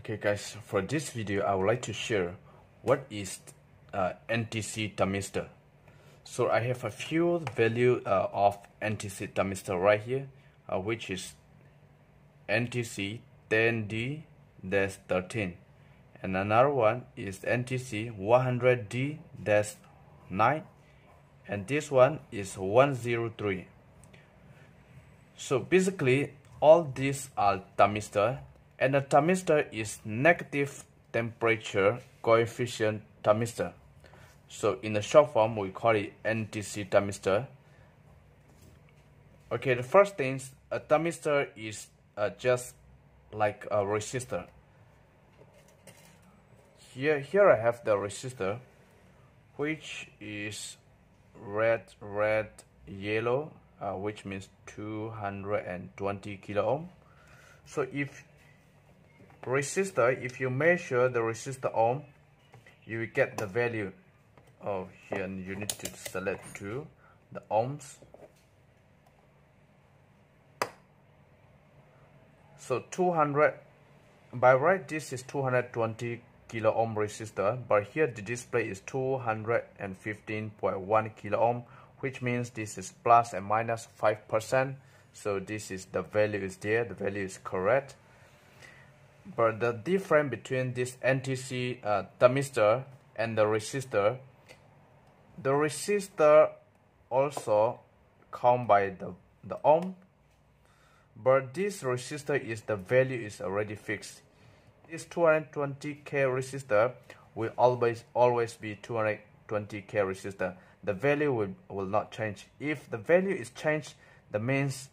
Okay guys, for this video I would like to share what is uh, NTC thermistor. So I have a few value uh, of NTC thermistor right here uh, which is NTC 10D-13 and another one is NTC 100D-9 and this one is 103 so basically all these are thermistor and the thermistor is negative temperature coefficient thermistor. So in the short form, we call it NTC thermistor. Okay, the first thing, a thermistor is uh, just like a resistor. Here, here I have the resistor, which is red, red, yellow, uh, which means 220 kilo ohm. So if resistor if you measure the resistor ohm you will get the value. Oh here and you need to select to the ohms. So 200 by right this is 220 kilo ohm resistor but here the display is 215.1 kilo ohm which means this is plus and minus 5 percent. So this is the value is there the value is correct but the difference between this NTC uh, thermistor and the resistor, the resistor also count by the, the ohm, but this resistor is the value is already fixed. This 220k resistor will always always be 220k resistor. The value will, will not change. If the value is changed, that means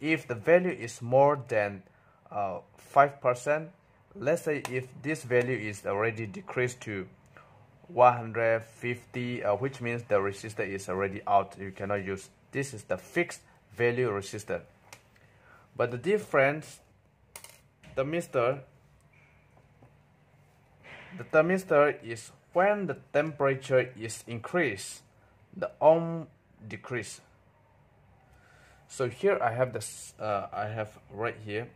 if the value is more than uh, 5%, let's say if this value is already decreased to 150, uh, which means the resistor is already out, you cannot use. This is the fixed value resistor. But the difference, the thermistor, the thermistor is when the temperature is increased, the ohm decrease. So here I have this, uh, I have right here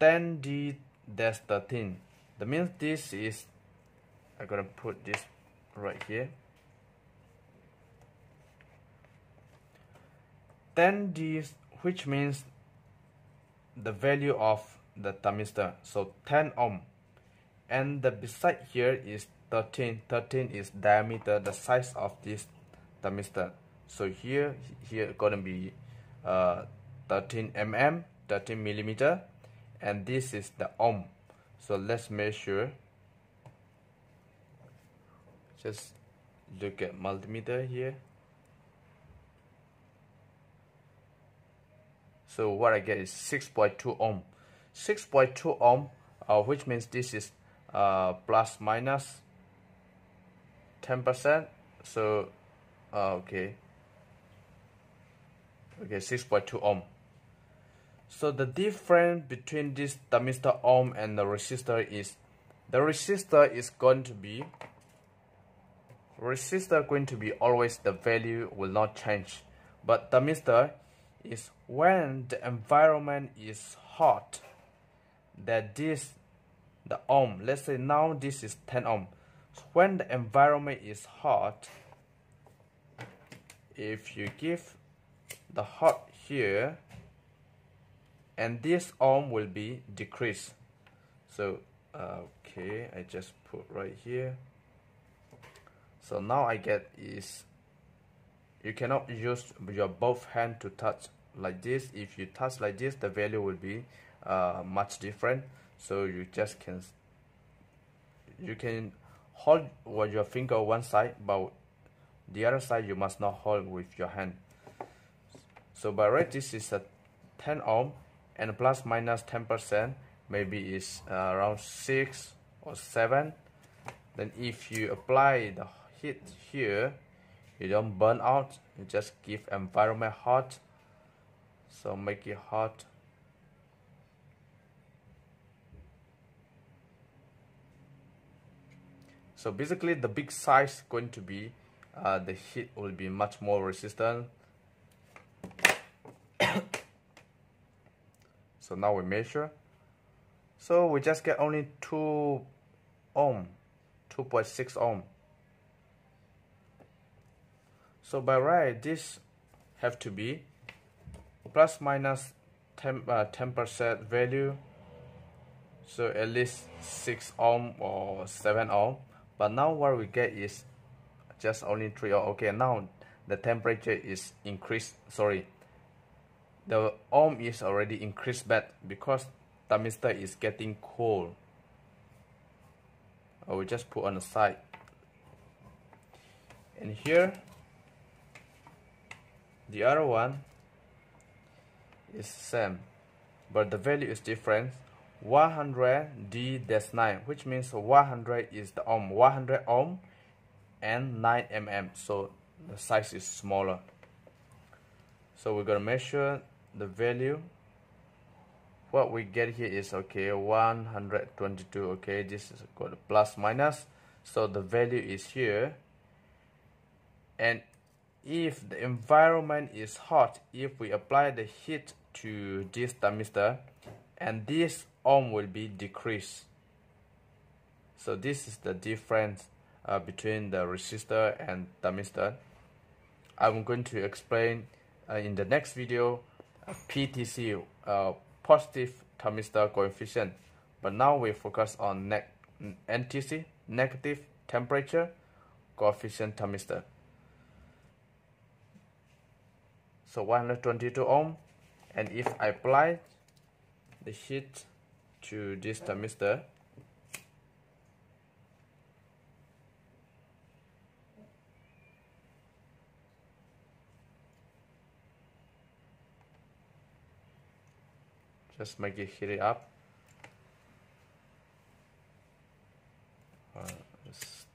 10d dash 13 that means this is I'm gonna put this right here. 10d which means the value of the thermistor. So 10 ohm. And the beside here is 13 13 is diameter the size of this thermistor. So here here gonna be uh, 13 mm 13 millimeter and this is the ohm so let's measure. Just look at multimeter here. So what I get is 6.2 ohm. 6.2 ohm uh, which means this is uh, plus minus 10% so uh, okay. Okay 6.2 ohm so the difference between this thermistor ohm and the resistor is the resistor is going to be resistor going to be always the value will not change. But thermistor is when the environment is hot that this the ohm let's say now this is 10 ohm so when the environment is hot if you give the hot here and this ohm will be decreased. So okay I just put right here. So now I get is you cannot use your both hand to touch like this. If you touch like this the value will be uh, much different. So you just can you can hold with your finger one side but the other side you must not hold with your hand. So by right this is a 10 ohm and plus minus 10% maybe is uh, around 6 or 7 then if you apply the heat here you don't burn out you just give environment hot. So make it hot. So basically the big size going to be uh, the heat will be much more resistant so now we measure. So we just get only 2 ohm 2.6 ohm. So by right this have to be plus minus minus 10 uh, percent value. So at least 6 ohm or 7 ohm. But now what we get is just only 3 ohm. Okay now the temperature is increased sorry the ohm is already increased back because the thermistor is getting cold. I will just put on the side. And here the other one is same but the value is different. 100 D-9 which means 100 is the ohm. 100 ohm and 9 mm so the size is smaller. So we're gonna measure the value what we get here is okay 122 okay this is called plus minus. So the value is here. And if the environment is hot if we apply the heat to this thermistor and this ohm will be decreased. So this is the difference uh, between the resistor and thermistor. I'm going to explain uh, in the next video uh, PTC uh, positive thermistor coefficient. But now we focus on ne NTC negative temperature coefficient thermistor so 122 ohm and if I apply the heat to this thermistor just make it heat it up. Uh,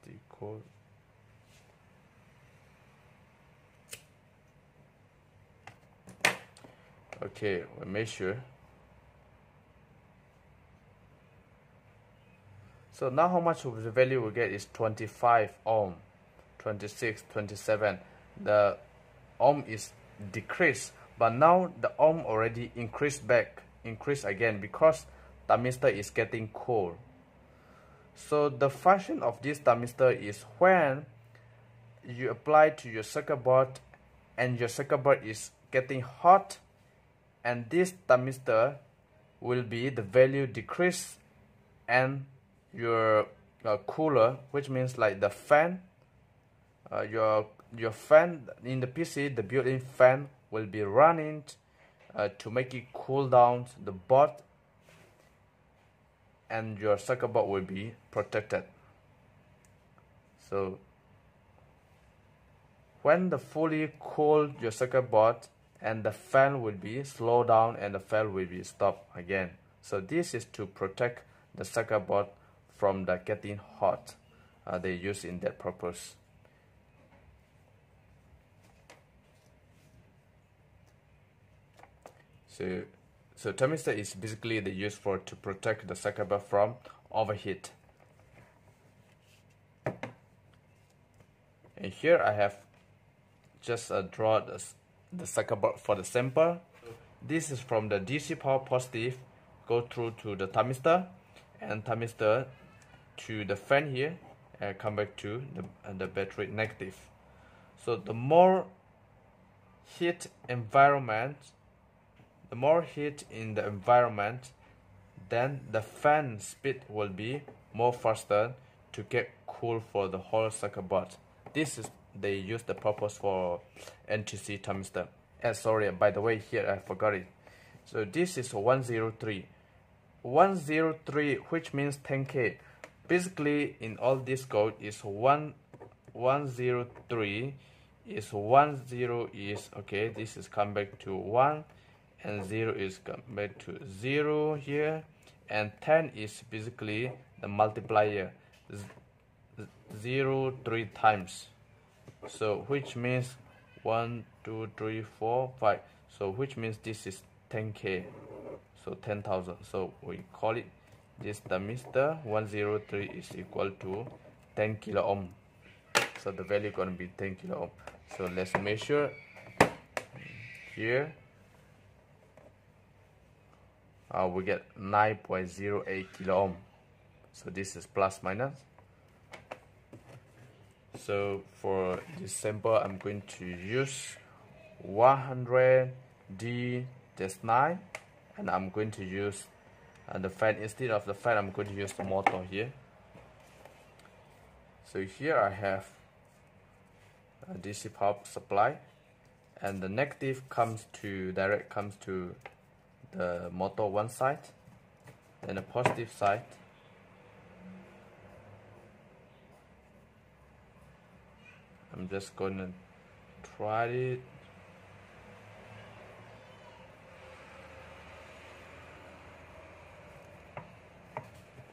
the code okay we measure so now how much of the value we get is 25 ohm 26 27 the ohm is decreased but now the ohm already increased back increase again because the thermistor is getting cold. So the function of this thermistor is when you apply to your circuit board and your circuit board is getting hot and this thermistor will be the value decrease and your uh, cooler which means like the fan uh, your your fan in the PC the built-in fan will be running uh, to make it cool down the board and your circuit board will be protected. So when the fully cool your circuit board and the fan will be slow down and the fan will be stopped again. So this is to protect the circuit board from the getting hot uh, they use in that purpose so so thermistor is basically the use for to protect the board from overheat and here I have just uh, draw the the board for the sample. This is from the DC power positive, go through to the thermistor, and thermistor to the fan here, and come back to the, uh, the battery negative. So the more heat environment, the more heat in the environment, then the fan speed will be more faster to get cool for the whole circuit board. This is they use the purpose for NTC thermistor. And eh, sorry, by the way, here I forgot it. So this is 103. 103, which means 10K. Basically, in all this code is 1, 103 is 1 0 is okay this is come back to 1 and 0 is come back to 0 here and 10 is basically the multiplier 0 3 times. So which means one two three four five. So which means this is 10k so 10,000 so we call it this thermistor 103 is equal to 10 kilo ohm. So the value gonna be 10 kilo ohm. So let's measure here uh, we get 9.08 kilo ohm. So this is plus minus. So for this sample I'm going to use 100 D test 9 and I'm going to use uh, the fan. Instead of the fan I'm going to use the motor here. So here I have a DC power supply and the negative comes to direct comes to the motor one side then the positive side. I'm just gonna try it.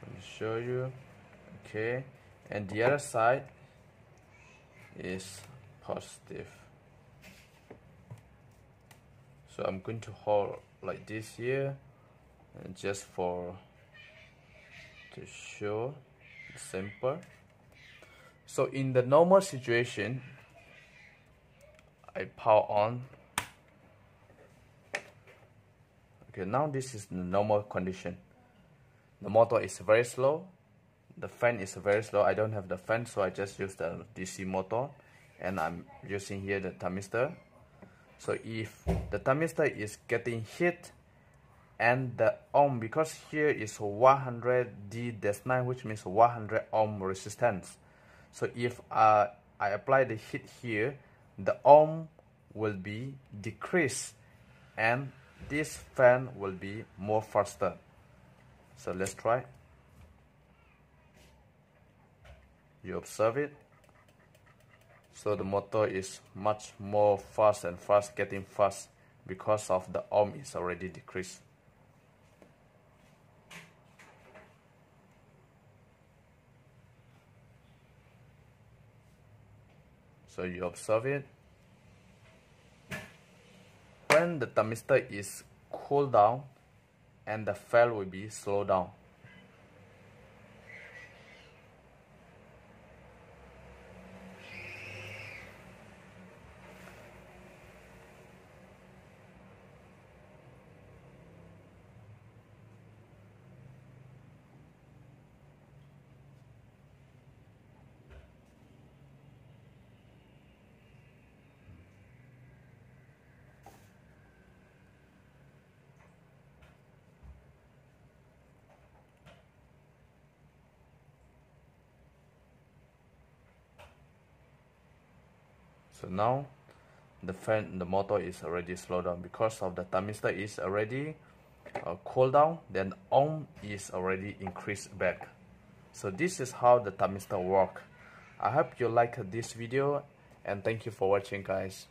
Let me show you. Okay. And the other side is positive. So I'm going to hold like this here and just for to show the sample so in the normal situation I power on. Okay now this is the normal condition. The motor is very slow. The fan is very slow. I don't have the fan so I just use the DC motor and I'm using here the thermistor so if the thermistor is getting hit and the ohm because here is 100 D-9 which means 100 ohm resistance. So if uh, I apply the heat here the ohm will be decreased and this fan will be more faster. So let's try. You observe it so the motor is much more fast and fast getting fast because of the ohm is already decreased. So you observe it. When the thermistor is cooled down and the fan will be slowed down so now the fan the motor is already slowed down. Because of the thermistor is already uh, cooled down then ohm is already increased back. So this is how the thermistor work. I hope you like this video and thank you for watching guys